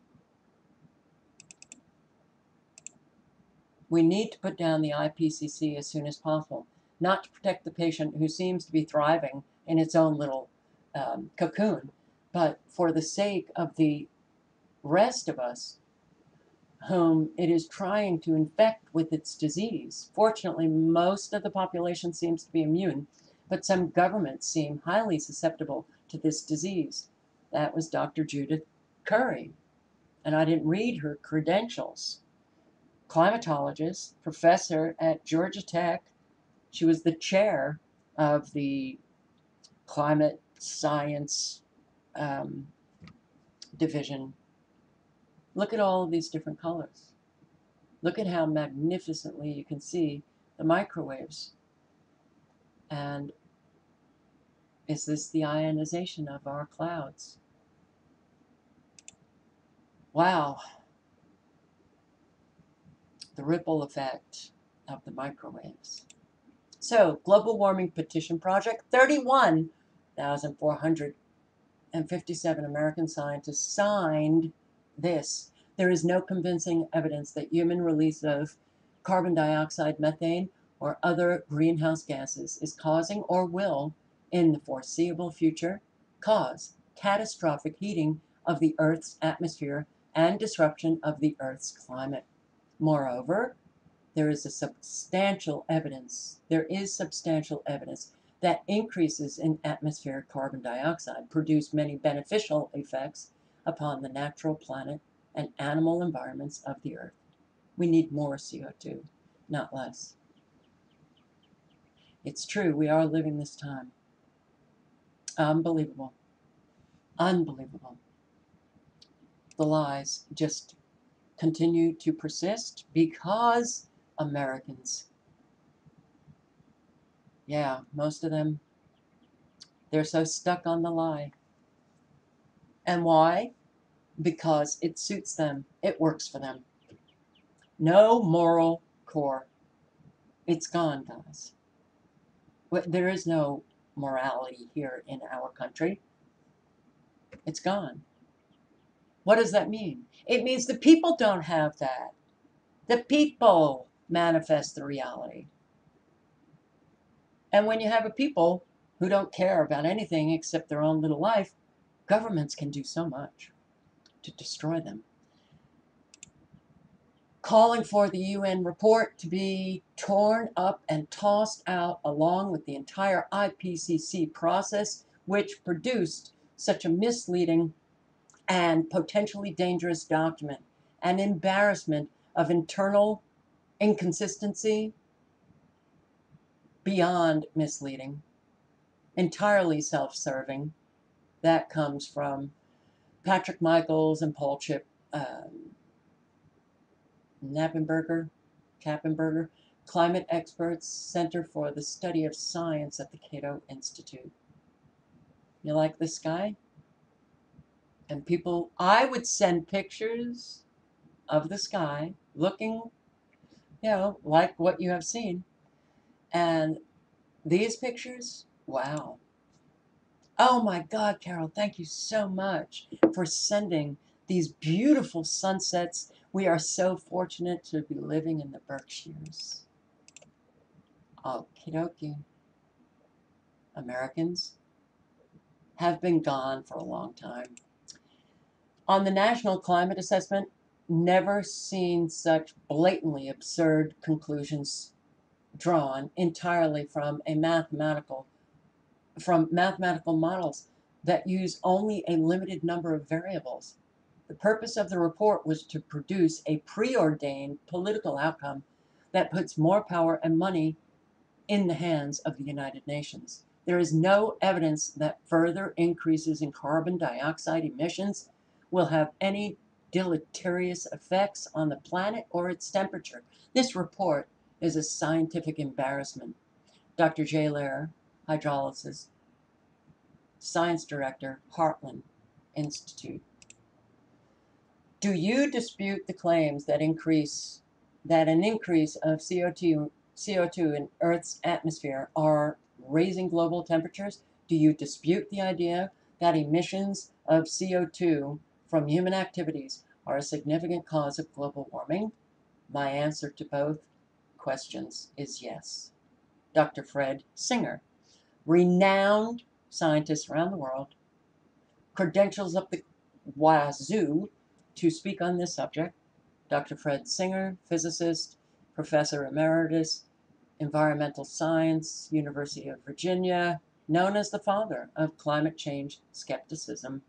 We need to put down the IPCC as soon as possible, not to protect the patient who seems to be thriving in its own little um, cocoon, but for the sake of the rest of us whom it is trying to infect with its disease. Fortunately, most of the population seems to be immune, but some governments seem highly susceptible to this disease. That was Dr. Judith Curry, and I didn't read her credentials climatologist, professor at Georgia Tech. She was the chair of the climate science um, division. Look at all of these different colors. Look at how magnificently you can see the microwaves. And is this the ionization of our clouds? Wow the ripple effect of the microwaves. So, Global Warming Petition Project 31,457 American scientists signed this. There is no convincing evidence that human release of carbon dioxide, methane, or other greenhouse gases is causing or will, in the foreseeable future, cause catastrophic heating of the Earth's atmosphere and disruption of the Earth's climate. Moreover, there is substantial evidence, there is substantial evidence that increases in atmospheric carbon dioxide produce many beneficial effects upon the natural planet and animal environments of the Earth. We need more CO2, not less. It's true, we are living this time. Unbelievable. Unbelievable. The lies just continue to persist because Americans, yeah, most of them, they're so stuck on the lie. And why? Because it suits them, it works for them. No moral core. It's gone, guys. There is no morality here in our country. It's gone. What does that mean? It means the people don't have that. The people manifest the reality. And when you have a people who don't care about anything except their own little life, governments can do so much to destroy them. Calling for the UN report to be torn up and tossed out along with the entire IPCC process, which produced such a misleading and potentially dangerous document, an embarrassment of internal inconsistency beyond misleading, entirely self serving. That comes from Patrick Michaels and Paul Chip um, Knappenberger, Kappenberger, climate experts, Center for the Study of Science at the Cato Institute. You like this guy? And people, I would send pictures of the sky looking, you know, like what you have seen. And these pictures, wow. Oh my God, Carol, thank you so much for sending these beautiful sunsets. We are so fortunate to be living in the Berkshires. Okie dokie. Americans have been gone for a long time. On the National Climate Assessment, never seen such blatantly absurd conclusions drawn entirely from a mathematical from mathematical models that use only a limited number of variables. The purpose of the report was to produce a preordained political outcome that puts more power and money in the hands of the United Nations. There is no evidence that further increases in carbon dioxide emissions will have any deleterious effects on the planet or its temperature. This report is a scientific embarrassment. Dr. Jay Lehrer, hydrolysis, science director, Heartland Institute. Do you dispute the claims that increase that an increase of CO2 CO2 in Earth's atmosphere are raising global temperatures? Do you dispute the idea that emissions of CO2 from human activities are a significant cause of global warming? My answer to both questions is yes. Dr. Fred Singer, renowned scientist around the world, credentials up the wazoo to speak on this subject. Dr. Fred Singer, physicist, professor emeritus, environmental science, University of Virginia, known as the father of climate change skepticism.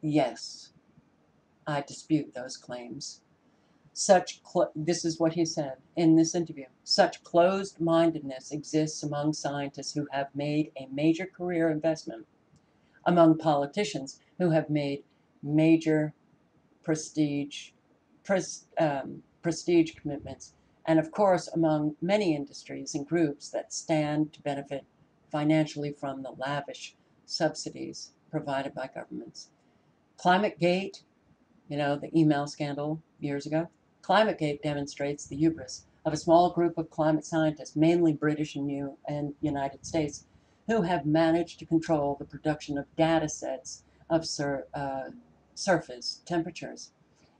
Yes, I dispute those claims. Such this is what he said in this interview. Such closed-mindedness exists among scientists who have made a major career investment, among politicians who have made major prestige pres, um, prestige commitments, and of course among many industries and groups that stand to benefit financially from the lavish subsidies provided by governments. ClimateGate, you know, the email scandal years ago, ClimateGate demonstrates the hubris of a small group of climate scientists, mainly British and, New, and United States, who have managed to control the production of data sets of sur, uh, surface temperatures.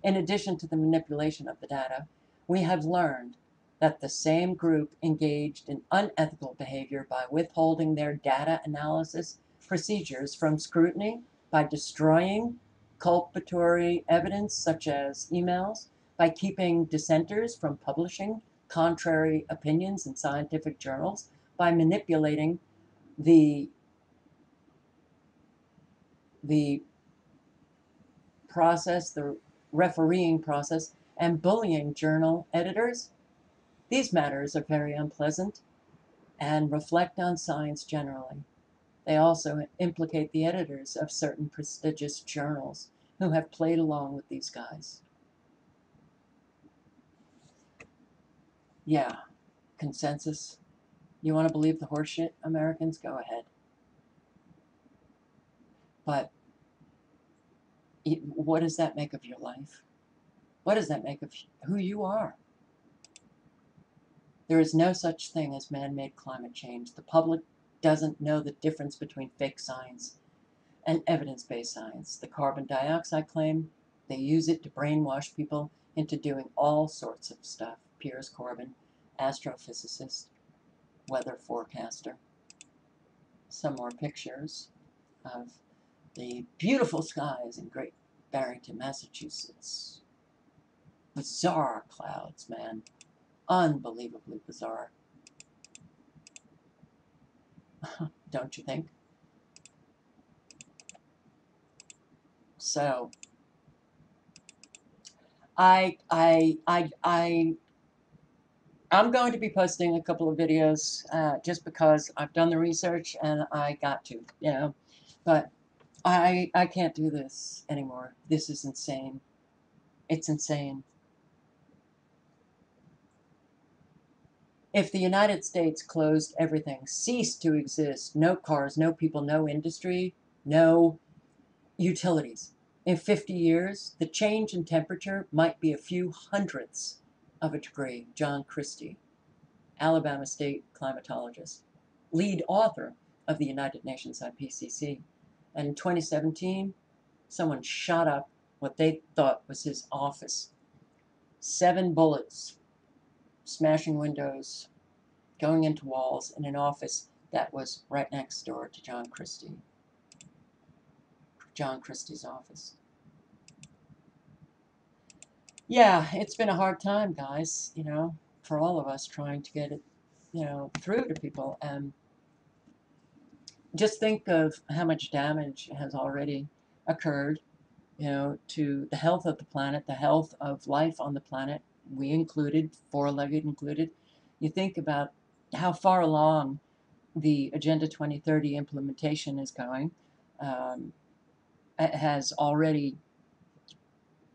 In addition to the manipulation of the data, we have learned that the same group engaged in unethical behavior by withholding their data analysis procedures from scrutiny by destroying culpatory evidence such as emails, by keeping dissenters from publishing contrary opinions in scientific journals, by manipulating the the process, the refereeing process, and bullying journal editors. These matters are very unpleasant and reflect on science generally. They also implicate the editors of certain prestigious journals who have played along with these guys. Yeah, consensus. You want to believe the horseshit, Americans? Go ahead. But what does that make of your life? What does that make of who you are? There is no such thing as man-made climate change. The public doesn't know the difference between fake science and evidence-based science. The carbon dioxide claim, they use it to brainwash people into doing all sorts of stuff. Piers Corbyn, astrophysicist, weather forecaster. Some more pictures of the beautiful skies in Great Barrington, Massachusetts. Bizarre clouds, man. Unbelievably bizarre. Don't you think? So, I, I, I, I, I'm going to be posting a couple of videos uh, just because I've done the research and I got to, you know, but I, I can't do this anymore. This is insane. It's insane. If the United States closed everything, ceased to exist, no cars, no people, no industry, no utilities, in 50 years, the change in temperature might be a few hundredths of a degree. John Christy, Alabama State climatologist, lead author of the United Nations IPCC. And in 2017, someone shot up what they thought was his office. Seven bullets, smashing windows, going into walls in an office that was right next door to John Christy. John Christy's office. Yeah, it's been a hard time, guys, you know, for all of us trying to get it, you know, through to people. And just think of how much damage has already occurred, you know, to the health of the planet, the health of life on the planet, we included, four-legged included. You think about how far along the Agenda 2030 implementation is going. Um, has already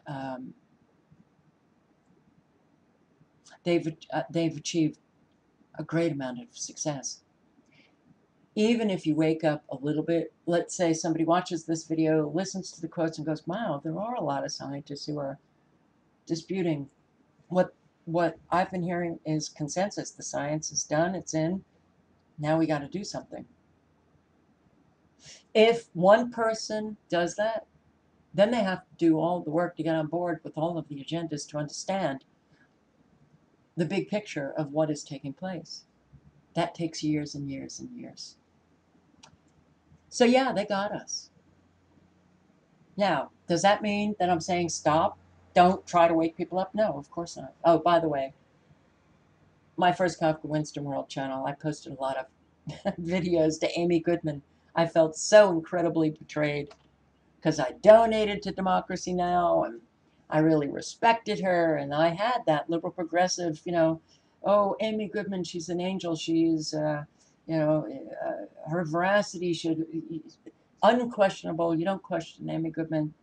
um, they've uh, they've achieved a great amount of success even if you wake up a little bit, let's say somebody watches this video, listens to the quotes and goes, wow, there are a lot of scientists who are disputing what what I've been hearing is consensus. The science is done, it's in, now we got to do something. If one person does that, then they have to do all the work to get on board with all of the agendas to understand the big picture of what is taking place. That takes years and years and years. So yeah, they got us. Now, does that mean that I'm saying stop? Don't try to wake people up? No, of course not. Oh, by the way, my first Kafka Winston World channel, I posted a lot of videos to Amy Goodman. I felt so incredibly betrayed because I donated to Democracy Now! and I really respected her and I had that liberal progressive, you know, oh, Amy Goodman, she's an angel. She's, uh, you know, uh, her veracity should unquestionable. You don't question Amy Goodman.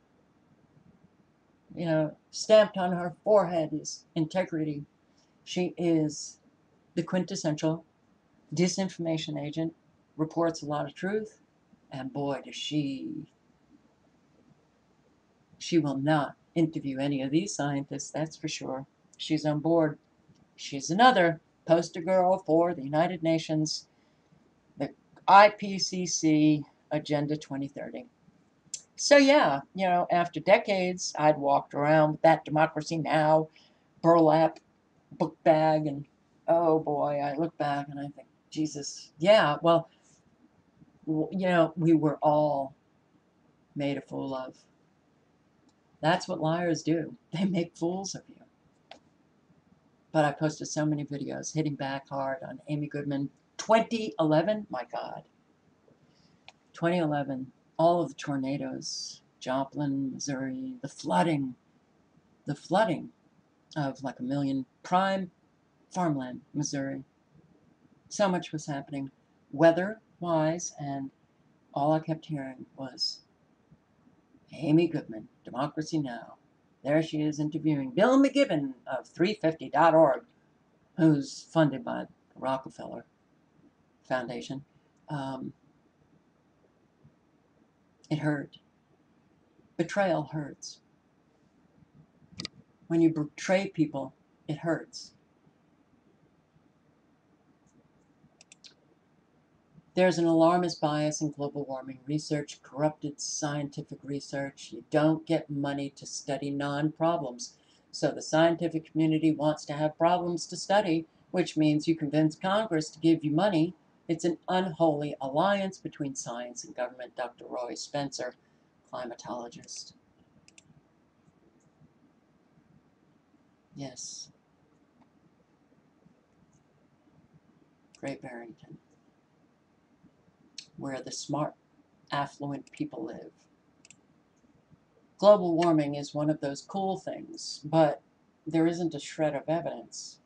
You know, stamped on her forehead is integrity. She is the quintessential disinformation agent, reports a lot of truth, and boy, does she. She will not interview any of these scientists, that's for sure. She's on board. She's another poster girl for the United Nations IPCC Agenda 2030. So yeah, you know, after decades, I'd walked around with that Democracy Now! burlap book bag, and oh boy, I look back and I think, Jesus, yeah, well, you know, we were all made a fool of. That's what liars do. They make fools of you. But I posted so many videos hitting back hard on Amy Goodman. 2011, my God. 2011, all of the tornadoes, Joplin, Missouri, the flooding, the flooding of like a million prime farmland, Missouri. So much was happening weather wise, and all I kept hearing was Amy Goodman, Democracy Now! There she is interviewing Bill McKibben of 350.org, who's funded by Rockefeller Foundation. Um, it hurt. Betrayal hurts. When you betray people, it hurts. There's an alarmist bias in global warming research, corrupted scientific research. You don't get money to study non problems. So the scientific community wants to have problems to study, which means you convince Congress to give you money. It's an unholy alliance between science and government. Dr. Roy Spencer, climatologist. Yes. Great Barrington where the smart, affluent people live. Global warming is one of those cool things, but there isn't a shred of evidence.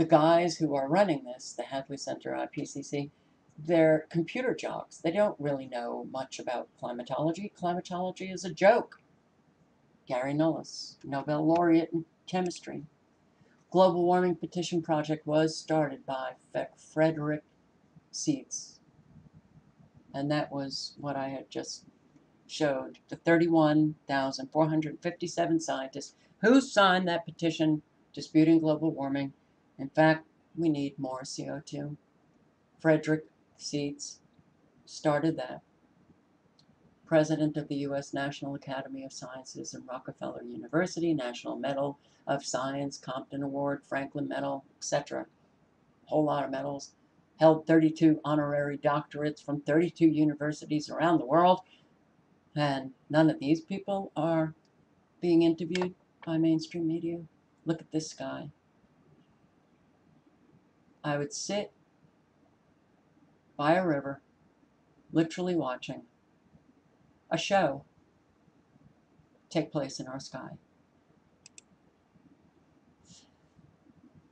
The guys who are running this, the Hadley Center IPCC, they're computer jocks. They don't really know much about climatology. Climatology is a joke. Kary Mullis, Nobel laureate in chemistry. Global Warming Petition Project was started by Frederick Seitz, and that was what I had just showed the 31,457 scientists who signed that petition disputing global warming. In fact, we need more CO2. Frederick Seitz started that. President of the U.S. National Academy of Sciences and Rockefeller University, National Medal of Science, Compton Award, Franklin Medal, etc. Whole lot of medals held 32 honorary doctorates from 32 universities around the world, and none of these people are being interviewed by mainstream media. Look at this guy. I would sit by a river, literally watching a show take place in our sky.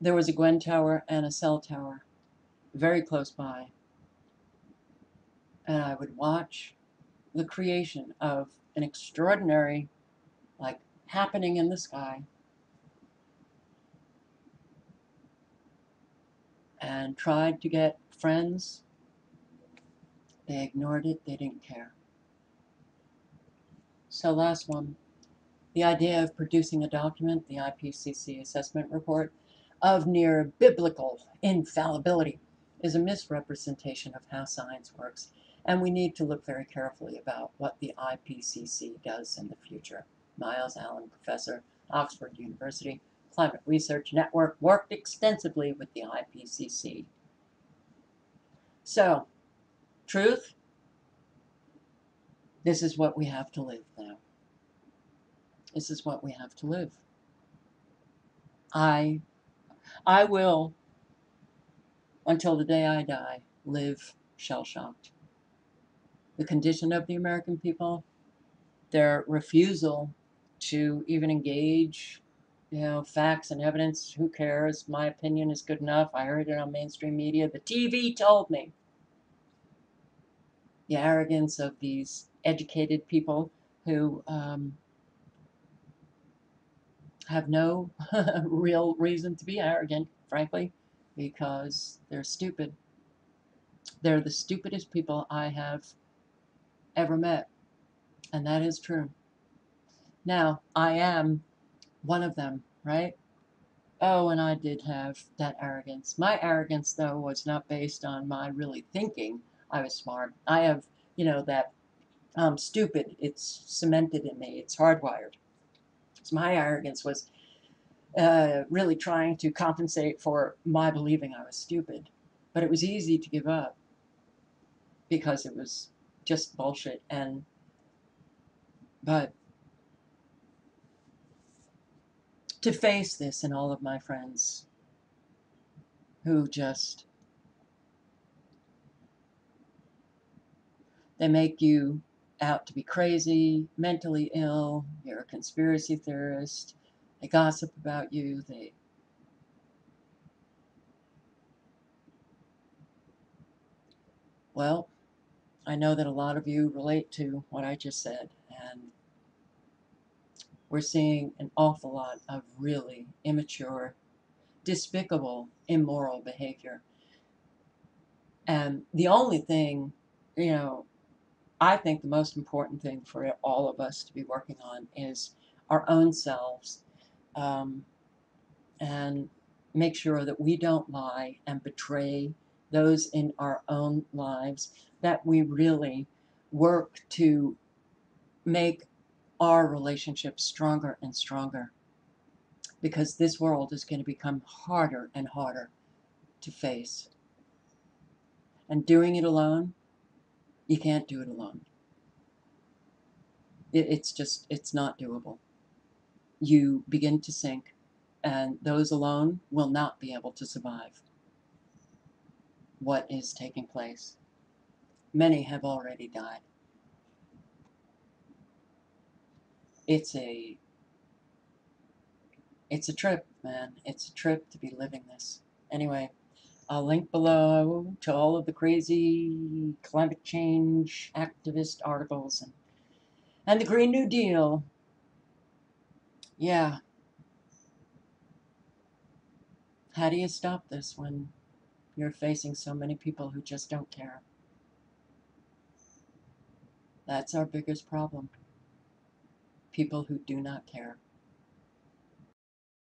There was a GWEN Tower and a cell tower very close by. And I would watch the creation of an extraordinary, like, happening in the sky. And tried to get friends. They ignored it, they didn't care. So, last one the idea of producing a document, the IPCC assessment report, of near biblical infallibility is a misrepresentation of how science works, and we need to look very carefully about what the IPCC does in the future. Myles Allen, professor, Oxford University, Climate Research Network, worked extensively with the IPCC. So, truth, this is what we have to live now. This is what we have to live. I I will until the day I die, live shell shocked. The condition of the American people, their refusal to even engage, you know, facts and evidence. Who cares? My opinion is good enough. I heard it on mainstream media. The TV told me. The arrogance of these educated people who um, have no real reason to be arrogant, frankly because they're stupid. They're the stupidest people I have ever met. And that is true. Now, I am one of them, right? Oh, and I did have that arrogance. My arrogance, though, was not based on my really thinking I was smart. I have, you know, that um, stupid. It's cemented in me. It's hardwired. So my arrogance was uh, really trying to compensate for my believing I was stupid. But it was easy to give up. because it was just bullshit and but to face this and all of my friends who just they make you out to be crazy, mentally ill, you're a conspiracy theorist, they gossip about you, they Well, I know that a lot of you relate to what I just said, and we're seeing an awful lot of really immature, despicable, immoral behavior. And the only thing, you know, I think the most important thing for all of us to be working on is our own selves um, and make sure that we don't lie and betray those in our own lives, that we really work to make our relationships stronger and stronger. Because this world is going to become harder and harder to face. And doing it alone, you can't do it alone. It, it's just, it's not doable. You begin to sink, and those alone will not be able to survive what is taking place. Many have already died. It's a it's a trip, man. It's a trip to be living this. Anyway, I'll link below to all of the crazy climate change activist articles and and the Green New Deal. Yeah. How do you stop this when you're facing so many people who just don't care. That's our biggest problem. People who do not care.